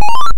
you